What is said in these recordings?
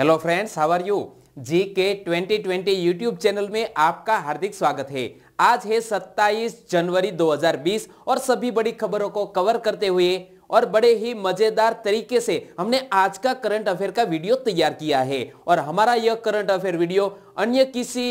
Hello friends how are you G K twenty twenty YouTube channel में आपका हार्दिक स्वागत है। आज है 27 जनवरी 2020 और सभी बड़ी खबरों को कवर करते हुए और बड़े ही मज़ेदार तरीके से हमने आज का करंट अफेयर का वीडियो तैयार किया है। और हमारा यह करंट अफेयर वीडियो अन्य किसी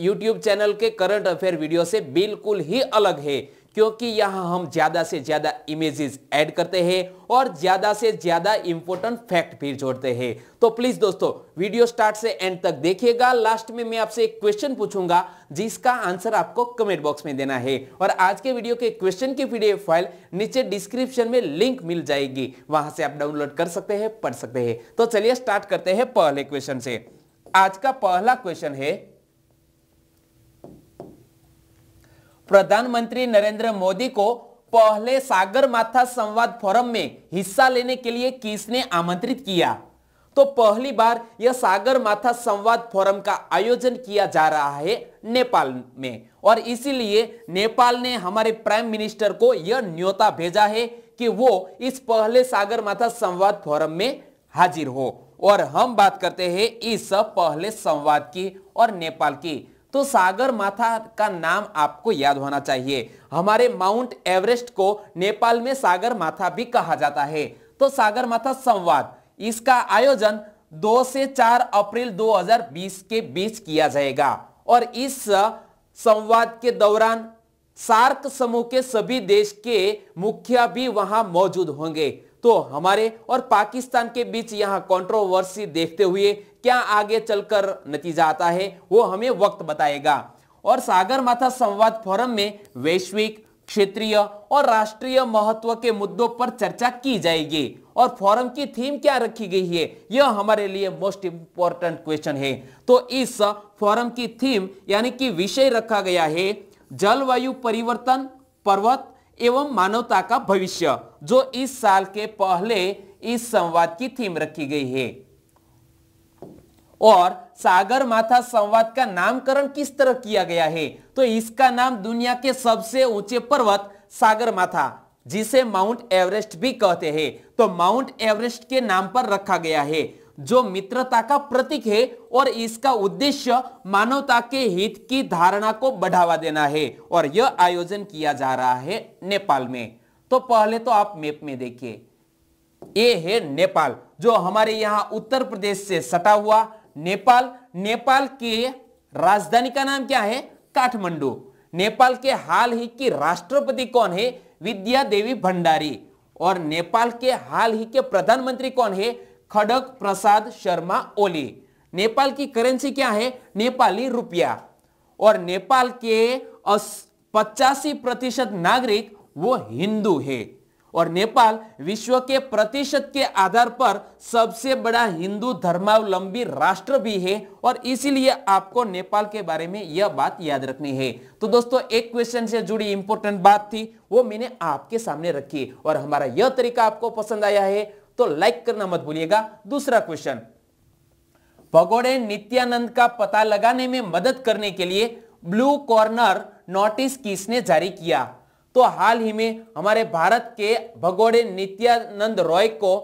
यूट्यूब चैनल के करंट अफेयर वीडियो से बिल्कुल ही अलग है। क्योंकि यहाँ हम ज़्यादा से ज़्यादा इमेजेस ऐड करते हैं और ज़्यादा से ज़्यादा इंपॉर्टेंट फैक्ट भी जोड़ते हैं। तो प्लीज़ दोस्तों वीडियो स्टार्ट से एंड तक देखिएगा। लास्ट में मैं आपसे एक क्वेश्चन पूछूँगा, जिसका आंसर आपको कमेंट बॉक्स में देना है। और आज के वीडियो के क्वेश्चन की पीडीएफ फ़ाइल नीचे डिस्क्रिप्शन में लिंक मिल जाएगी। वहाँ से आप डाउनलोड कर सकते हैं, पढ़ सकते हैं। तो चलिए स्टार्ट करते हैं पहले क्वेश्चन से। आज का पहला क्वेश्चन है प्रधानमंत्री नरेंद्र मोदी को पहले सागर माथा संवाद फोरम में हिस्सा लेने के लिए किसने आमंत्रित किया? तो पहली बार यह सागर माथा संवाद फोरम का आयोजन किया जा रहा है नेपाल में। और इसीलिए नेपाल ने हमारे प्राइम मिनिस्टर को यह न्योता भेजा है कि वो इस पहले सागर माथा संवाद फोरम में हाजिर हो। और हम बात करते हैं इस पहले संवाद की और नेपाल की। तो सागर माथा का नाम आपको याद होना चाहिए। हमारे माउंट एवरेस्ट को नेपाल में सागर माथा भी कहा जाता है। तो सागर माथा संवाद, इसका आयोजन 2 से 4 अप्रैल 2020 के बीच किया जाएगा। और इस संवाद के दौरान सार्क समूह के सभी देश के मुखिया भी वहाँ मौजूद होंगे। तो हमारे और पाकिस्तान के बीच यहाँ कंट्रोवर्सी देखते हुए क्या आगे चलकर नतीजा आता है, वो हमें वक्त बताएगा। और सागर माथा संवाद फोरम में वैश्विक, क्षेत्रीय और राष्ट्रीय महत्व के मुद्दों पर चर्चा की जाएगी। और फोरम की थीम क्या रखी गई है, यह हमारे लिए मोस्ट इंपॉर्टेंट क्वेश्चन है। तो इस फोरम की थीम यानी कि विषय रखा गया है, जलवायु परिवर्तन, पर्वत एवं मानवता का भविष्य, जो इस साल के पहले इस संवाद की थीम रखी गई है। और सागर माथा संवाद का नामकरण किस तरह किया गया है? तो इसका नाम दुनिया के सबसे ऊँचे पर्वत सागर माथा, जिसे माउंट एवरेस्ट भी कहते हैं। तो माउंट एवरेस्ट के नाम पर रखा गया है। जो मित्रता का प्रतीक है और इसका उद्देश्य मानवता के हित की धारणा को बढ़ावा देना है और यह आयोजन किया जा रहा है नेपाल में। तो पहले तो आप मैप में देखिए। ये है नेपाल, जो हमारे यहाँ उत्तर प्रदेश से सटा हुआ नेपाल। नेपाल के राजधानी का नाम क्या है? काठमांडू। नेपाल के हाल ही की राष्ट्रपति कौन है? विद्या देवी भंडारी। और नेपाल के हाल ही के प्रधानमंत्री कौन है? खड़ग प्रसाद शर्मा ओली। नेपाल की करेंसी क्या है? नेपाली रुपया। और नेपाल के पचासी प्रतिशत नागरिक वो हिंदू है। और नेपाल विश्व के प्रतिशत के आधार पर सबसे बड़ा हिंदू धर्मावलंबी राष्ट्र भी है। और इसीलिए आपको नेपाल के बारे में यह बात याद रखनी है। तो दोस्तों, एक क्वेश्चन से जुड़ी इंपॉर्टेंट बात थी, वो मैंने आपके सामने रखी। और हमारा यह तरीका आपको पसंद आया है तो लाइक करना मत भूलिएगा। दूसरा क्वेश्चन भगोड़े नित्यानंद का पता लगाने में मदद करने के लिए ब्लू कॉर्नर नोटिस किसने जारी किया। तो हाल ही में हमारे भारत के भगोड़े नित्यानंद रॉय को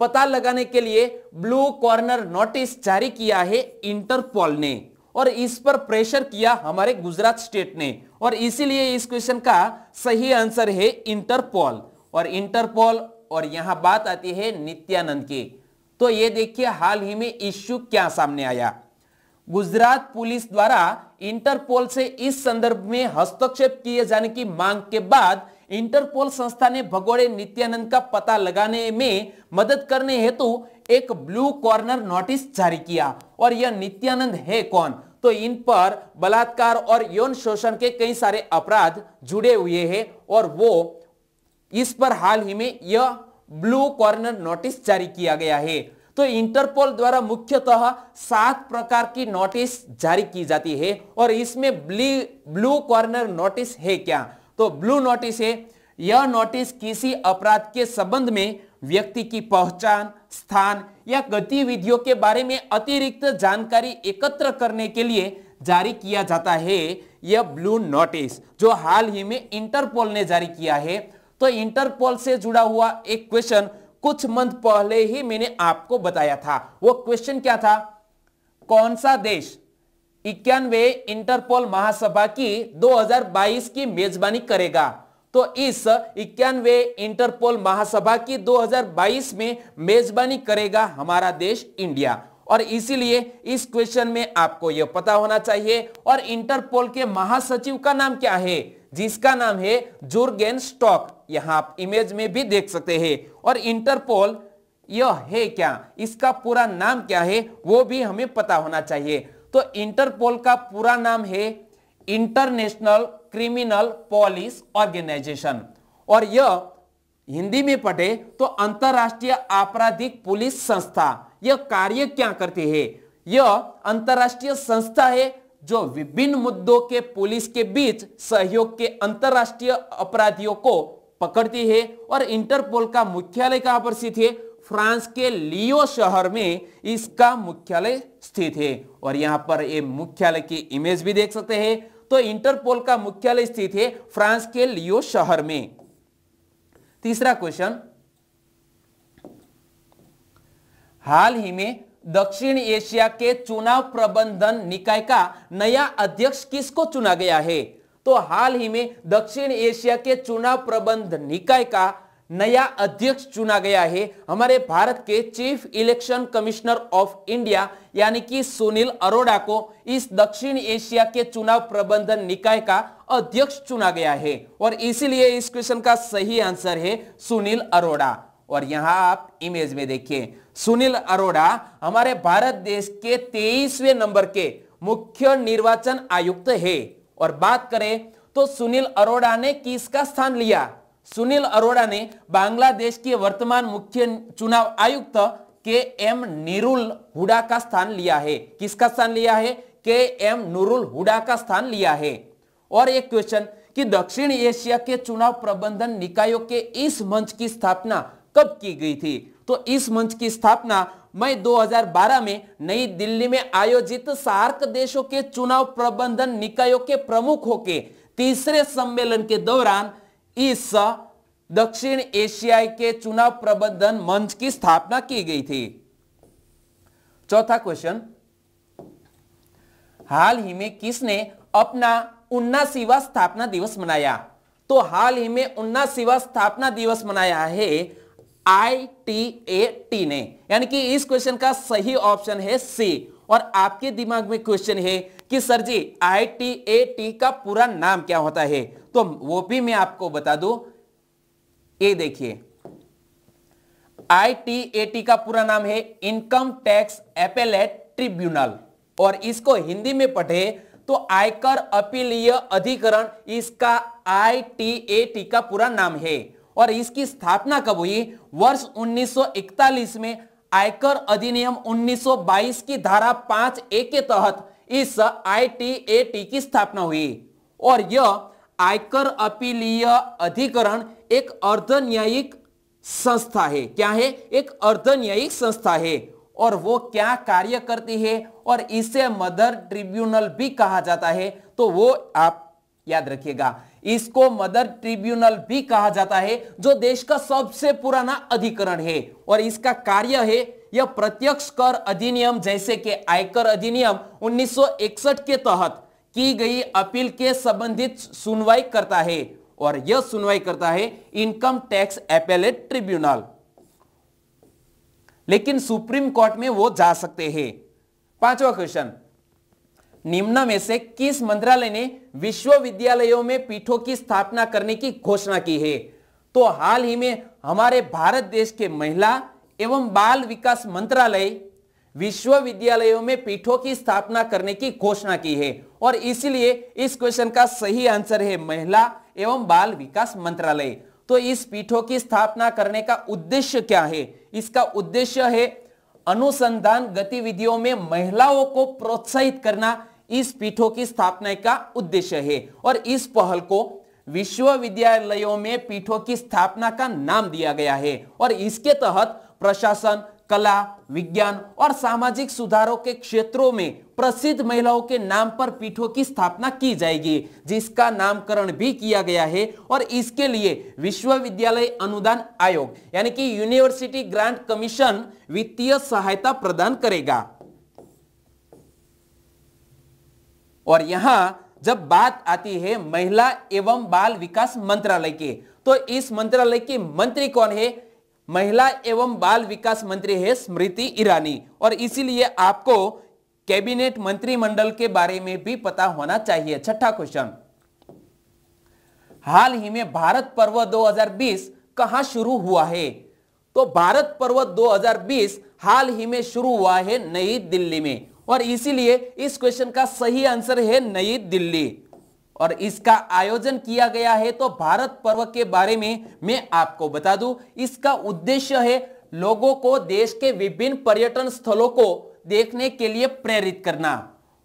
पता लगाने के लिए ब्लू कॉर्नर नोटिस जारी किया है इंटरपोल ने और इस पर प्रेशर किया हमारे गुजरात स्टेट ने और इसीलिए इस क्वेश्चन का सही आंसर है इंटरपोल और इंटरपोल और यहाँ बात आती है नित्यानंद की। तो ये देखिए हाल ही में इश्यू क्या सामने आया। गुजरात पुलिस द्वारा इंटरपोल से इस संदर्भ में हस्तक्षेप किए जाने की मांग के बाद इंटरपोल संस्था ने भगोड़े नित्यानंद का पता लगाने में मदद करने हेतु एक ब्लू कॉर्नर नोटिस जारी किया। और यह नित्यानंद है कौन? तो इन पर बलात्कार और यौन शोषण के कई सारे अपराध जुड़े हुए हैं और वो इस पर हाल ही में यह ब्लू कॉर्नर नोटिस जारी किया गया है। तो इंटरपोल द्वारा मुख्यतः सात प्रकार की नोटिस जारी की जाती है और इसमें ब्लू कॉर्नर नोटिस है क्या? तो ब्लू नोटिस है, यह नोटिस किसी अपराध के संबंध में व्यक्ति की पहचान, स्थान या गतिविधियों के बारे में अतिरिक्त जानकारी एकत्र करने के लिए जारी किया जाता है। यह ब्लू नोटिस, जो हाल ही में इंटरपोल ने जारी किया है। तो इंटरपोल से जुड़ा हुआ एक क्वेश्चन कुछ मंथ पहले ही मैंने आपको बताया था। वो क्वेश्चन क्या था? कौन सा देश? इक्यानवे इंटरपोल महासभा की 2022 की मेजबानी करेगा। तो इस इक्यानवे इंटरपोल महासभा की 2022 में मेजबानी करेगा हमारा देश इंडिया और इसीलिए इस क्वेश्चन में आपको यह पता होना चाहिए। और इंटरपोल के महासचिव का नाम क्या है? जिसका नाम है जुर्गेन स्टॉक। यहाँ आप इमेज में भी देख सकते हैं। और इंटरपोल, यह है क्या? इसका पूरा नाम क्या है? वो भी हमें पता होना चाहिए। तो इंटरपोल का पूरा नाम है इंटरनेशनल क्रिमिनल पॉलिस ऑर्गेनाइजेशन और यह हिंदी में पढ़े तो अंतरराष्ट्रीय आपराधिक पुलिस संस्था। यह कार्य क्या करती है? यह अंतरराष्ट्रीय संस्था है जो विभिन्न मुद्दों के पुलिस के बीच सहयोग के अंतरराष्ट्रीय अपराधियों को पकड़ती है और इंटरपोल का मुख्यालय कहाँ पर स्थित है? फ्रांस के लियो शहर में इसका मुख्यालय स्थित है। और यहाँ पर ये मुख्यालय की इमेज भी देख सकते हैं। तो इंटरपोल का मुख्यालय स्थित है फ्रांस के लियो शहर में। तीसरा क्वेश्चन हाल ही में दक्षिण एशिया के चुनाव प्रबंधन निकाय का नया अध्यक्ष किसको चुना गया है? तो हाल ही में दक्षिण एशिया के चुनाव प्रबंधन निकाय का नया अध्यक्ष चुना गया है। हमारे भारत के chief election commissioner of India, यानी कि सुनील अरोड़ा को इस दक्षिण एशिया के चुनाव प्रबंधन निकाय का अध्यक्ष चुना गया है। और इसीलिए इस क्वेश्चन का सही आंसर है सुनील अरोड़ा। और यहाँ आप इमेज में देखिए, सुनील अरोड़ा हमारे भारत देश के तेईसवें नंबर के मुख्य निर्वाचन आयुक्त है। और बात करें तो सुनील अरोड़ा ने किसका स्थान लिया? सुनील अरोड़ा ने बांग्लादेश के वर्तमान मुख्य चुनाव आयुक्त के एम निरुल हुडा का स्थान लिया है। किसका स्थान लिया है? के एम नुरुल हुडा का स्थान लिया है। और एक क्वेश्चन कि दक्षिण एशिया के चुनाव प्रबंधन निकायों के इस मंच की स्थापना कब की गई थी? तो इस मंच की स्थापना मई 2012 में नई दिल्ली में आयोजित सार्क देशों के चुनाव प्रबंधन निकायों के प्रमुखों के तीसरे सम्मेलन के दौरान इस दक्षिण एशियाई के चुनाव प्रबंधन मंच की स्थापना की गई थी। चौथा क्वेश्चन हाल ही में किसने अपना उन्ना उन्नासीवा स्थापना दिवस मनाया? तो हाल ही में उन्ना उन्नासीवा स्थापना दिवस मनाया है आई टी ए टी ने, यानी कि इस क्वेश्चन का सही ऑप्शन है सी और आपके दिमाग में क्वेश्चन है कि sir ji I T A T का पूरा नाम क्या होता है? तो वो भी मैं आपको बता दू। ये देखिए। आई टी ए टी का पूरा नाम है इनकम टैक्स एपेलेट ट्रिब्यूनल और इसको हिंदी में पढ़े तो आयकर अपीलीय अधिकरण, इसका आई टी ए टी का पूरा नाम है। और इसकी स्थापना कब हुई? वर्ष 1941 में आयकर अधिनियम 1922 की धारा पाँच ए के तहत इस आईटीएटी की स्थापना हुई। और यह आयकर अपीलीय अधिकरण एक अर्ध न्यायिक संस्था है। क्या है? एक अर्ध न्यायिक संस्था है। और वो क्या कार्य करती है? और इसे मदर ट्रिब्यूनल भी कहा जाता है। तो वो आप याद रखिएगा। इसको मदर ट्रिब्यूनल भी कहा जाता है, जो देश का सबसे पुराना अधिकरण है। और इसका कार्य है, यह प्रत्यक्ष कर अधिनियम, जैसे कि आयकर अधिनियम 1961 के तहत की गई अपील के संबंधित सुनवाई करता है। और यह सुनवाई करता है इनकम टैक्स एपेलेट ट्रिब्यूनल। लेकिन सुप्रीम कोर्ट में वो जा सकते हैं। पांचवा क्वेश्चन। निम्न में से किस मंत्रालय ने विश्वविद्यालयों में पीठों की स्थापना करने की घोषणा की है? तो हाल ही में हमारे भारत देश के महिला एवं बाल विकास मंत्रालय विश्वविद्यालयों में पीठों की स्थापना करने की घोषणा की है। और इसलिए इस क्वेश्चन का सही आंसर है महिला एवं बाल विकास मंत्रालय। तो इस पीठों की स्थापना करने का उद्देश्य क्या है? इसका उद्देश्य है अनुसंधान गतिविधियों में महिलाओं को प्रोत्साहित करना इस पीठों की स्थापना का उद्देश्य है और इस पहल को विश्वविद्यालयों में पीठों की स्थापना का नाम दिया गया है और इसके तहत प्रशासन, कला, विज्ञान और सामाजिक सुधारों के क्षेत्रों में प्रसिद्ध महिलाओं के नाम पर पीठों की स्थापना की जाएगी, जिसका नामकरण भी किया गया है और इसके लिए विश्वविद्यालय अनुदान आयोग, यानी कि यूनिवर्सिटी ग्रांट कमीशन, वित्तीय सहायता प्रदान करेगा। और यहाँ जब बात आती है महिला एवं बाल विकास मंत्रालय की तो इस मंत्रालय की मंत्री कौन है? महिला एवं बाल विकास मंत्री है स्मृति ईरानी। और इसीलिए आपको कैबिनेट मंत्रिमंडल के बारे में भी पता होना चाहिए। छठा क्वेश्चन हाल ही में भारत पर्व 2020 कहाँ शुरू हुआ है? तो भारत पर्व 2020 हाल ही में शुरू हुआ है नई दिल्ली में। और इसीलिए इस क्वेश्चन का सही आंसर है नई दिल्ली। और इसका आयोजन किया गया है तो भारत पर्व के बारे में मैं आपको बता दूँ। इसका उद्देश्य है लोगों को देश के विभिन्न पर्यटन स्थलों को देखने के लिए प्रेरित करना।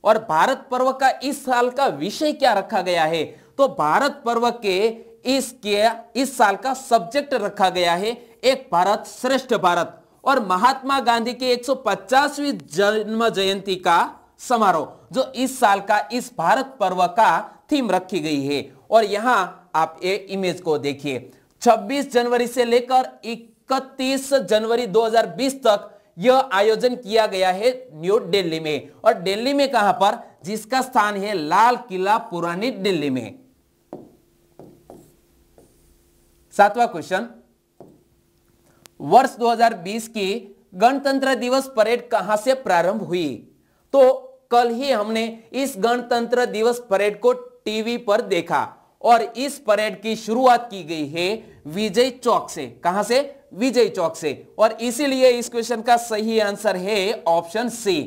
और भारत पर्व का इस साल का विषय क्या रखा गया है? तो भारत पर्व के इसके इस साल का सब्जेक्ट रखा गया है, एक भारत श्रेष्ठ भारत। और महात्मा गांधी के 150वीं जन्म जयंती का समारोह, जो इस साल का, इस भारत पर्व का थीम रखी गई है। और यहाँ आप ये इमेज को देखिए। 26 जनवरी से लेकर 31 जनवरी 2020 तक यह आयोजन किया गया है न्यू दिल्ली में। और दिल्ली में कहाँ पर? जिसका स्थान है लाल किला पुरानी दिल्ली में। सातवां क्वेश्चन वर्ष 2020 की गणतंत्र दिवस परेड कहाँ से प्रारंभ हुई? तो कल ही हमने इस गणतंत्र दिवस परेड को टीवी पर देखा और इस परेड की शुरुआत की गई है विजय चौक से। कहाँ से? विजय चौक से। और इसीलिए इस क्वेश्चन का सही आंसर है ऑप्शन सी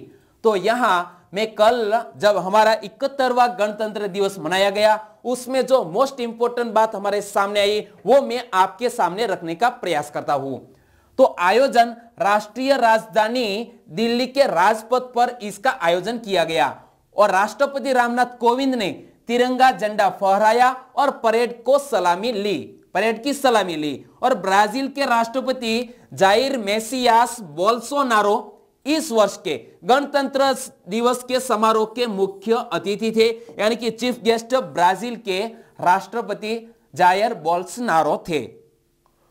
तो यहाँ मैं कल जब हमारा इकहत्तरवा गणतंत्र दिवस मनाया गया, उसमें जो मोस्ट इंपोर्टेंट बात हमारे सामने आई, वो मैं आपके सामने रखने का प्रयास करता हूँ। तो आयोजन राष्ट्रीय राजधानी दिल्ली के राजपथ पर इसका आयोजन किया गया। और राष्ट्रपति रामनाथ कोविंद ने तिरंगा झंडा फहराया और परेड को सलामी ली। परेड की सलामी ली। और ब्राज़ील के राष्ट्रपति जाइर मेसियास बोल्सोनारो इस वर्ष के गणतंत्र दिवस के समारोह के मुख्य अतिथि थे। यानी कि चीफ गेस्ट ब्राज़ील के राष्ट्रपति जायर बोल्सनारो थे।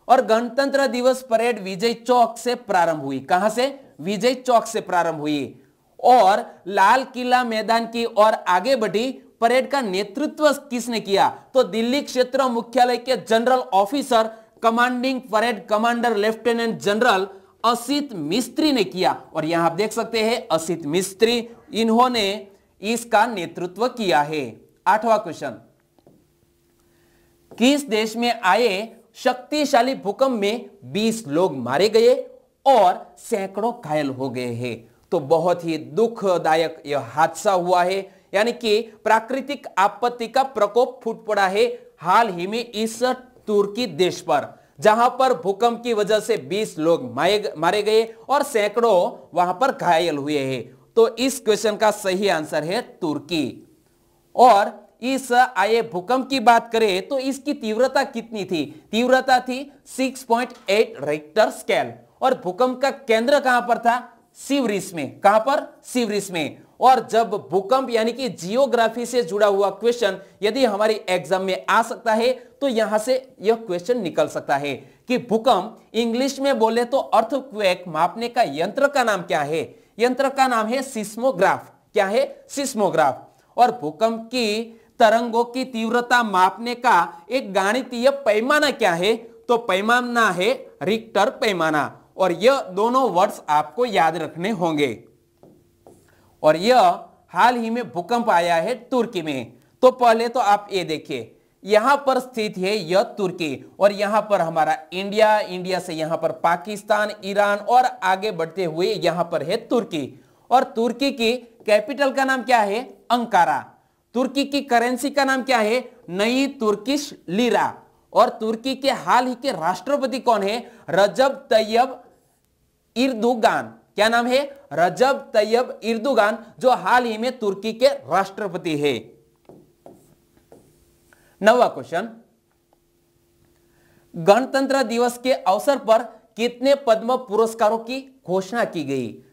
और गणतंत्र दिवस परेड विजय चौक से प्रारंभ हुई। कहाँ से? विजय चौक से प्रारंभ हुई। और लाल किला मैदान की ओर आगे बढ़ी। परेड का नेतृत्व किसने किया? तो दिल्ली क्षेत्र मुख्यालय के general officer, commanding parade commander lieutenant general Asit Mistry ने किया। और यहाँ आप देख सकते हैं, असित मिस्त्री इन्होंने इसका नेतृत्व किया है। आठवां क्वेश्चन किस देश में आए शक्तिशाली भूकंप में 20 लोग मारे गए और सैकड़ों घायल हो गए हैं। तो बहुत ही दुखदायक यह हादसा हुआ है। यानी कि प्राकृतिक आपत्ति का प्रकोप फूट पड़ा है हाल ही में इस तुर्की देश पर, जहाँ पर भूकंप की वजह से 20 लोग मारे गए और सैकड़ों वहाँ पर घायल हुए हैं। तो इस क्वेश्चन का सही आंसर है तुर्की। और इस आए भूकंप की बात करें तो इसकी तीव्रता कितनी थी? तीव्रता थी 6.8 रेक्टर स्केल और भूकंप का केंद्र कहाँ पर था? सिवरिस में। कहाँ पर? सिवरिस में। और जब भूकंप यानी कि जियोग्राफी से जुड़ा हुआ क्वेश्चन यदि हमारी एग्ज़ाम में आ सकता है तो यहाँ से यह क्वेश्चन निकल सकता है कि भूकंप इंग्लिश में बोले तो अर्थक्वेक मापने का यंत्र का नाम क्या है? यंत्र का नाम है सिस्मोग्राफ क्या है? सिस्मोग्राफ और भूकंप की तरंगों की तीव्रता मापने का एक गणितीय पैमाना क्या है? तो पैमाना है रिक्टर पैमाना। और यह दोनों वर्ड्स आपको याद रखने होंगे। और यह हाल ही में भूकंप आया है तुर्की में। तो पहले तो आप ये देखिए, यहाँ पर स्थित है यह तुर्की। और यहाँ पर हमारा इंडिया इंडिया से यहाँ पर पाकिस्तान, ईरान और आगे बढ़ते हुए यहाँ पर है तुर्की। और तुर्की की कैपिटल का नाम क्या है? अंकारा। तुर्की की करेंसी का नाम क्या है? नई तुर्किश लीरा। और तुर्की के हाल ही के राष्ट्रपति कौन है? रजब तैयब इर्दुगान। क्या नाम है? रजब तैयब इर्दुगान, जो हाल ही में तुर्की के राष्ट्रपति है। नवा क्वेश्चन गणतंत्र दिवस के अवसर पर कितने पद्म पुरस्कारों की घोषणा की गई?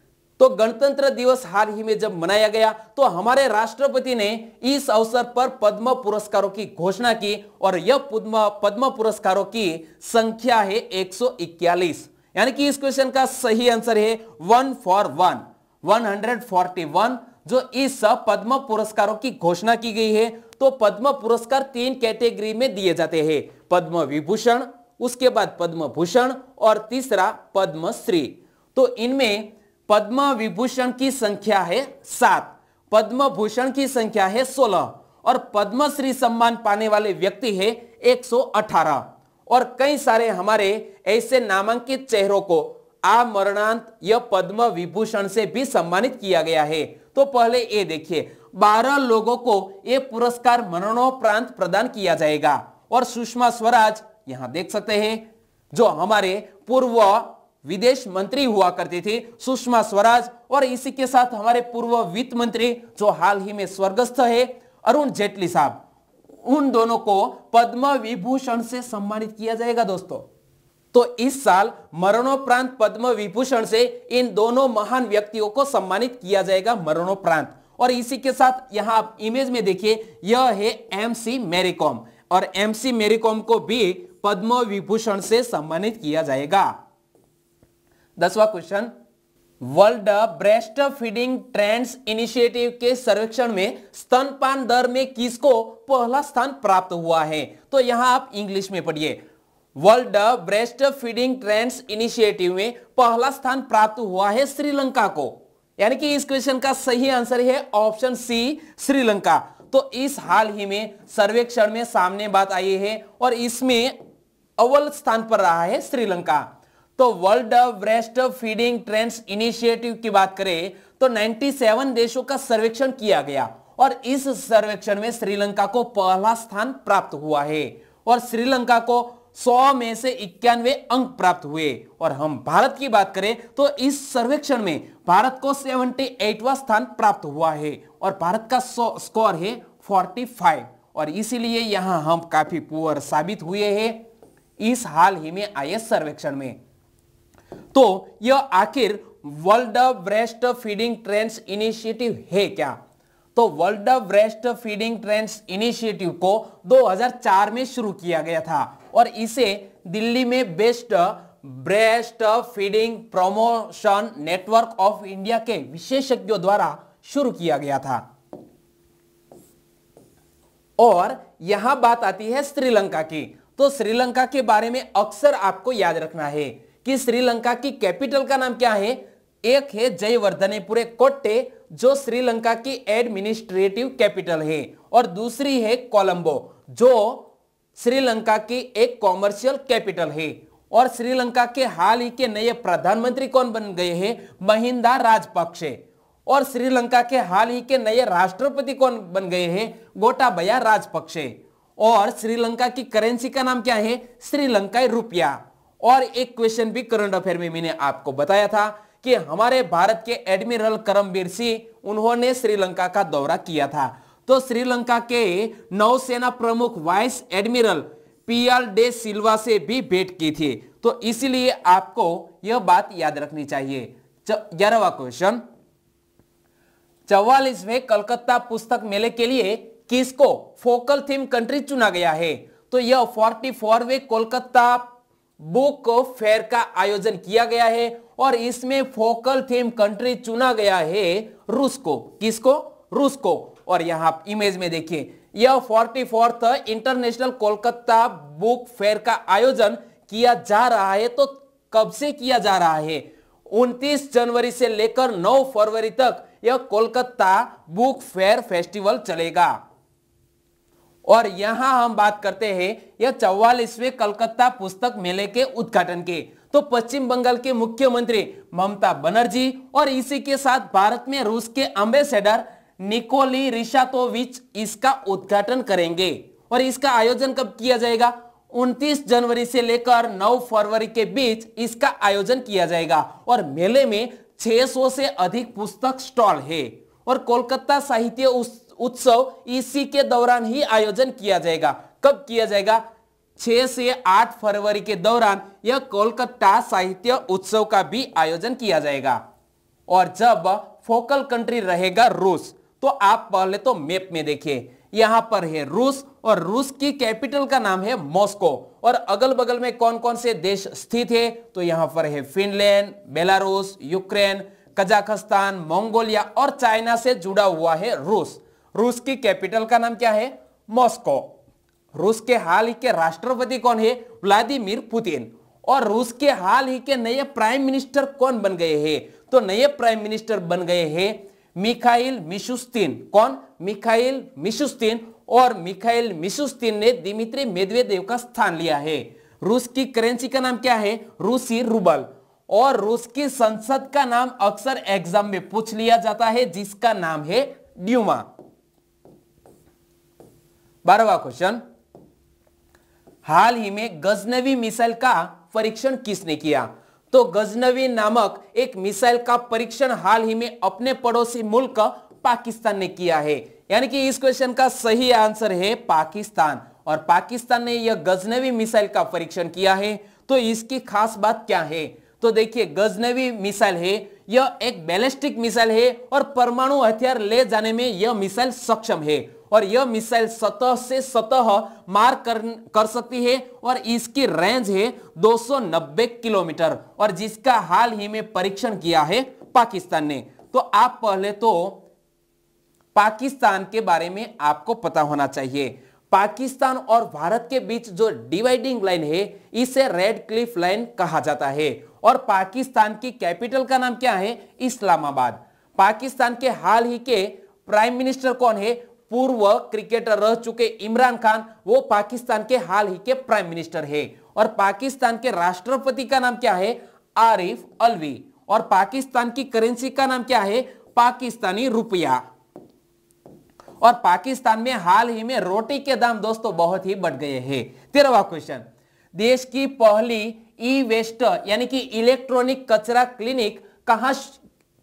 तो गणतंत्र दिवस हाल ही में जब मनाया गया तो हमारे राष्ट्रपति ने इस अवसर पर पद्म पुरस्कारों की घोषणा की और यह पद्म पद्म पुरस्कारों की संख्या है 141 यानी कि इस क्वेश्चन का सही आंसर है वन फॉर वन 141 जो इस पद्म पुरस्कारों की घोषणा की गई है। तो पद्म पुरस्कार तीन कैटेगरी में दिए जाते हैं, पद्म विभूषण, उसके बाद पद्म भूषण और तीसरा पद्मश्री तो इनमें पद्म विभूषण की संख्या है सात। पद्म भूषण की संख्या है सोलह। और पद्मश्री सम्मान पाने वाले व्यक्ति है 118 और कई सारे हमारे ऐसे नामांकित चेहरों को आमरणांत यह पद्म विभूषण से भी सम्मानित किया गया है। तो पहले ये देखिए, बारह लोगों को यह पुरस्कार मरणोपरांत प्रदान किया जाएगा। और सुषमा स्वराज, यहाँ देख सकते हैं, जो हमारे पूर्व विदेश मंत्री हुआ करती थी, सुषमा स्वराज, और इसी के साथ हमारे पूर्व वित्त मंत्री, जो हाल ही में स्वर्गस्थ है, अरुण जेटली साहब। उन दोनों को पद्म विभूषण से सम्मानित किया जाएगा दोस्तों। तो इस साल मरणोपरांत पद्म विभूषण से इन दोनों महान व्यक्तियों को सम्मानित किया जाएगा मरणोपरांत। और इसी के साथ यहाँ आप इमेज में देखिए, यह है एमसी मेरीकॉम और एमसी मेरीकॉम को भी पद्म विभूषण से सम्मानित किया जाएगा। दसवा question world breast feeding trends initiative के सर्वेक्षण में स्तनपान दर में किसको पहला स्थान प्राप्त हुआ है? तो यहाँ आप इंग्लिश में पढ़िए। World breast feeding trends initiative में पहला स्थान प्राप्त हुआ है श्रीलंका को। यानी कि इस क्वेश्चन का सही आंसर है ऑप्शन सी श्रीलंका। तो इस हाल ही में सर्वेक्षण में सामने बात आई है और इसमें अव्वल स्थान पर रहा है श्रीलंका। तो world breast feeding trends initiative की बात करें तो 97 देशों का सर्वेक्षण किया गया और इस सर्वेक्षण में श्रीलंका को पहला स्थान प्राप्त हुआ है और श्रीलंका को 100 में से इक्यानवे अंक प्राप्त हुए। और हम भारत की बात करें तो इस सर्वेक्षण में भारत को 78वां स्थान प्राप्त हुआ है और भारत का स्कोर है 45 और इसीलिए यहाँ हम काफ़ी पुअर साबित हुए हैं इस हाल ही में आए सर्वेक्षण में। तो यह आखिर world breast feeding trends initiative है क्या? तो world breast feeding trends initiative को 2004 में शुरू किया गया था और इसे दिल्ली में best breast feeding promotion network of India के विशेषज्ञों द्वारा शुरू किया गया था। और यहाँ बात आती है श्रीलंका की। तो श्रीलंका के बारे में अक्सर आपको याद रखना है। कि श्रीलंका की कैपिटल का नाम क्या है? एक है जयवर्धनेपुरे कोट्टे, जो श्रीलंका की एडमिनिस्ट्रेटिव कैपिटल है। और दूसरी है कोलंबो, जो श्रीलंका की एक कॉमर्शियल कैपिटल है। और श्रीलंका के हाल ही के नए प्रधानमंत्री कौन बन गए हैं? महिंदा राजपक्षे। और श्रीलंका के हाल ही के नए राष्ट्रपति कौन बन गए हैं? गोटाबया राजपक्षे। और श्रीलंका की करेंसी का नाम क्या है? श्रीलंका रुपया। और एक क्वेश्चन भी करंट अफेयर में मैंने आपको बताया था कि हमारे भारत के एडमिरल करमबीर सिंह, उन्होंने श्रीलंका का दौरा किया था। तो श्रीलंका के नौसेना प्रमुख vice admiral PL de Silva से भी भेंट की थी। तो इसीलिए आपको यह बात याद रखनी चाहिए। ग्यारहवा क्वेश्चन चौवालीसवें कलकत्ता पुस्तक मेले के लिए किसको फोकल थीम कंट्री चुना गया है? तो यह forty fourth Kolkata book fair का आयोजन किया गया है और इसमें फोकल थीम कंट्री चुना गया है रूस को किसको? रूस को और यहाँ इमेज में देखिए, यह forty fourth international Kolkata book fair का आयोजन किया जा रहा है। तो कब से किया जा रहा है? 29 जनवरी से लेकर 9 फरवरी तक यह कोलकाता बुक फेयर फेस्टिवल चलेगा। और यहाँ हम बात करते हैं यह चौवालीसवें कलकत्ता पुस्तक मेले के उद्घाटन के। तो पश्चिम बंगाल के मुख्यमंत्री ममता बनर्जी और इसी के साथ भारत में रूस के अम्बेसडर निकोली रिशातोविच इसका उद्घाटन करेंगे। और इसका आयोजन कब किया जाएगा? 29 जनवरी से लेकर 9 फरवरी के बीच इसका आयोजन किया जाएगा। और मेले में 600 से अधिक पुस्तक स्टॉल है। और कोलकाता साहित्य उत्सव इसी के दौरान ही आयोजन किया जाएगा। कब किया जाएगा? 6 से 8 फरवरी के दौरान यह कोलकाता साहित्य उत्सव का भी आयोजन किया जाएगा। और जब फोकल कंट्री रहेगा रूस तो आप पहले तो मैप में देखिए। यहाँ पर है रूस और रूस की कैपिटल का नाम है मॉस्को। और अगल बगल में कौन कौन से देश स्थित है? तो यहाँ पर है Finland, Belarus, Ukraine, Kazakhstan, Mongolia और चाइना से जुड़ा हुआ है रूस। रूस की कैपिटल का नाम क्या है? मॉस्को। रूस के हाल ही के राष्ट्रपति कौन है? Vladimir Putin. और रूस के हाल ही के नए प्राइम मिनिस्टर कौन बन गए हैं? तो नए प्राइम मिनिस्टर बन गए हैं मिखाइल मिशुस्तीन। कौन? Mikhail Mishustin. और मिखाइल मिशुस्तीन ने दिमित्री मेदवेदेव का स्थान लिया है। रूस की करेंसी का नाम क्या है? रूसी रूबल। और रूस की संसद का नाम अक्सर एग्ज़ाम में पूछ लिया जाता है, जिसका नाम है ड्यूमा। बारहवा क्वेश्चन हाल ही में गजनवी मिसाइल का परीक्षण किसने किया? तो गजनवी नामक एक मिसाइल का परीक्षण हाल ही में अपने पड़ोसी मुल्क पाकिस्तान ने किया है। यानी कि इस क्वेश्चन का सही आंसर है पाकिस्तान। और पाकिस्तान ने यह गजनवी मिसाइल का परीक्षण किया है। तो इसकी खास बात क्या है? तो देखिए, गजनवी मिसाइल है, यह एक बैलिस्टिक मिसाइल है और परमाणु हथियार ले जाने में यह मिसाइल सक्षम है। और यह मिसाइल सतह से सतह मार कर, कर सकती है और इसकी रेंज है 290 किलोमीटर और जिसका हाल ही में परीक्षण किया है पाकिस्तान ने। तो आप पहले तो पाकिस्तान के बारे में आपको पता होना चाहिए। पाकिस्तान और भारत के बीच जो डिवाइडिंग लाइन है इसे रेड क्लिफ लाइन कहा जाता है। और पाकिस्तान की कैपिटल का नाम क्या है? इस्लामाबाद। पाकिस्तान के हाल ही के प्राइम मिनिस्टर कौन है? पूर्व क्रिकेटर रह चुके इमरान खान, वो पाकिस्तान के हाल ही के प्राइम मिनिस्टर है। और पाकिस्तान के राष्ट्रपति का नाम क्या है? आरिफ अलवी। और पाकिस्तान की करेंसी का नाम क्या है? पाकिस्तानी रुपया। और पाकिस्तान में हाल ही में रोटी के दाम दोस्तों बहुत ही बढ़ गए हैं। तेरहवा क्वेश्चन देश की पहली ई वेस्ट यानी कि इलेक्ट्रॉनिक कचरा क्लिनिक कहाँ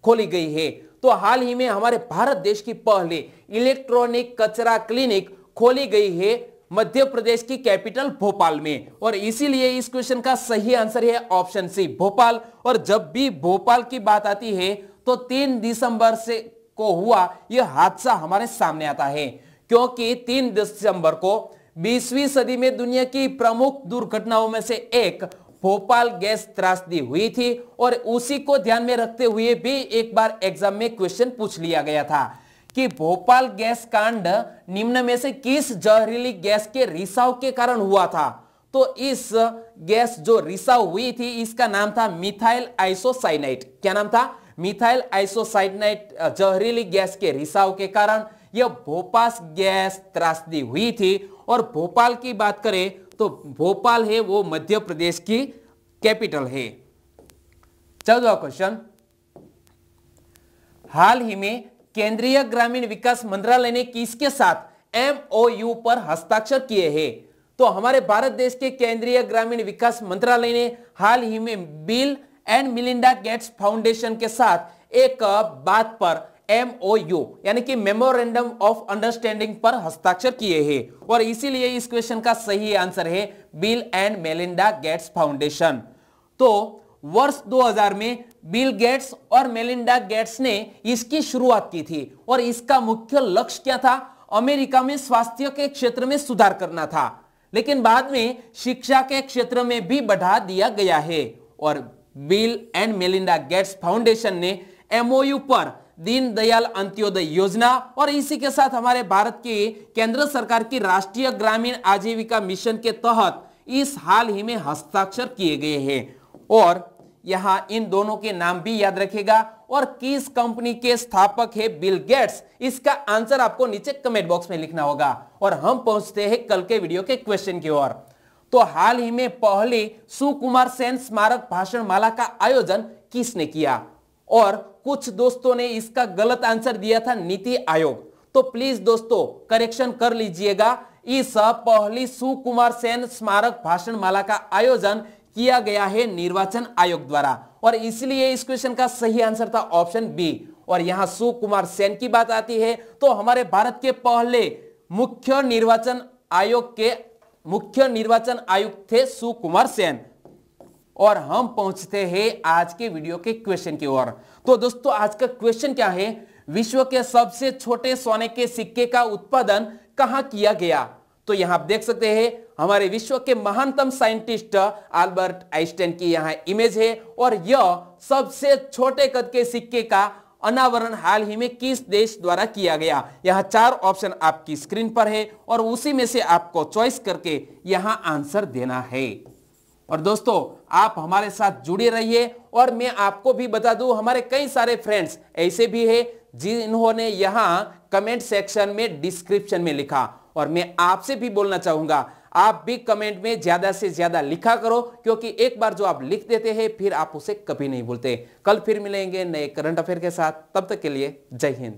खोली गई है? तो हाल ही में हमारे भारत देश की पहली इलेक्ट्रॉनिक कचरा क्लिनिक खोली गई है मध्य प्रदेश की कैपिटल भोपाल में। और इसीलिए इस क्वेश्चन का सही आंसर है ऑप्शन सी भोपाल। और जब भी भोपाल की बात आती है तो तीन दिसंबर से को हुआ यह हादसा हमारे सामने आता है। क्योंकि तीन दिसंबर को बीसवीं सदी में दुनिया की प्रमुख दुर्घटनाओं में से एक भोपाल गैस त्रासदी हुई थी और उसी को ध्यान में रखते हुए भी एक बार एग्ज़ाम में क्वेश्चन पूछ लिया गया था कि भोपाल गैस कांड निम्न में से किस जहरीली गैस के रिसाव के कारण हुआ था? तो इस गैस जो रिसाव हुई थी, इसका नाम था मिथाइल आइसोसाइनाइट क्या नाम था? मिथाइल आइसोसाइनाइट जहरीली गैस के रिसाव के कारण यह भोपाल गैस त्रासदी हुई थी। और भोपाल की बात करें तो भोपाल है, वो मध्य प्रदेश की कैपिटल है। चौदह क्वेश्चन हाल ही में केंद्रीय ग्रामीण विकास मंत्रालय ने किसके साथ एमओयू पर हस्ताक्षर किए हैं? तो हमारे भारत देश के केंद्रीय ग्रामीण विकास मंत्रालय ने हाल ही में Bill and Melinda Gates Foundation के साथ एक बात पर एमओयू यानी कि मेमोरेंडम ऑफ़ अंडरस्टैंडिंग पर हस्ताक्षर किए हैं। और इसीलिए इस क्वेश्चन का सही आंसर है Bill and Melinda Gates Foundation तो वर्ष 2000 में बिल गेट्स और मेलिंडा गेट्स ने इसकी शुरुआत की थी और इसका मुख्य लक्ष्य क्या था? अमेरिका में स्वास्थ्य के क्षेत्र में सुधार करना था। लेकिन बाद में शिक्षा के क्षेत्र में भी बढ़ा दिया गया है। और Bill and Melinda Gates Foundation ने एमओयू पर दीनदयाल अंत्योदय योजना और इसी के साथ हमारे भारत की केंद्र सरकार की राष्ट्रीय ग्रामीण आजीविका मिशन के तहत इस हाल ही में हस्ताक्षर किए गए हैं। और यहाँ इन दोनों के नाम भी याद रखेगा। और किस कंपनी के स्थापक है बिल गेट्स, इसका आंसर आपको नीचे कमेंट बॉक्स में लिखना होगा। और हम पहुँचते हैं कल के वीडियो के क्वेश्चन की ओर। तो हाल ही में पहले सुकुमार सेन स्मारक भाषण माला का आयोजन किसने किया? और कुछ दोस्तों ने इसका गलत आंसर दिया था नीति आयोग। तो प्लीज़ दोस्तों करेक्शन कर लीजिएगा। इस पहली सुकुमार सेन स्मारक भाषण माला का आयोजन किया गया है निर्वाचन आयोग द्वारा। और इसलिए इस क्वेश्चन का सही आंसर था ऑप्शन बी और यहाँ सुकुमार सेन की बात आती है तो हमारे भारत के पहले मुख्य निर्वाचन आयोग के मुख्य निर्वाचन आयुक्त थे सुकुमार सेन। और हम पहुँचते हैं आज के वीडियो के क्वेश्चन की ओर। तो दोस्तों, आज का क्वेश्चन क्या है? विश्व के सबसे छोटे सोने के सिक्के का उत्पादन कहाँ किया गया? तो यहाँ आप देख सकते हैं, हमारे विश्व के महानतम साइंटिस्ट अल्बर्ट आइंस्टाइन की यहाँ इमेज है और यह सबसे छोटे कद के सिक्के का अनावरण हाल ही में किस देश द्वारा किया गया? यहाँ चार ऑप्शन आपकी स्क्रीन पर है और उसी में से आपको चॉइस करके यहाँ आंसर देना है। और दोस्तों आप हमारे साथ जुड़े रहिए और मैं आपको भी बता दूँ, हमारे कई सारे फ्रेंड्स ऐसे भी है जिन्होंने यहाँ कमेंट सेक्शन में डिस्क्रिप्शन में लिखा। और मैं आपसे भी बोलना चाहूँगा, आप भी कमेंट में ज़्यादा से ज़्यादा लिखा करो, क्योंकि एक बार जो आप लिख देते हैं, फिर आप उसे कभी नहीं भूलते। कल फिर मिलेंगे नए करंट अफेयर के साथ, तब तक के लिए जय हिंद।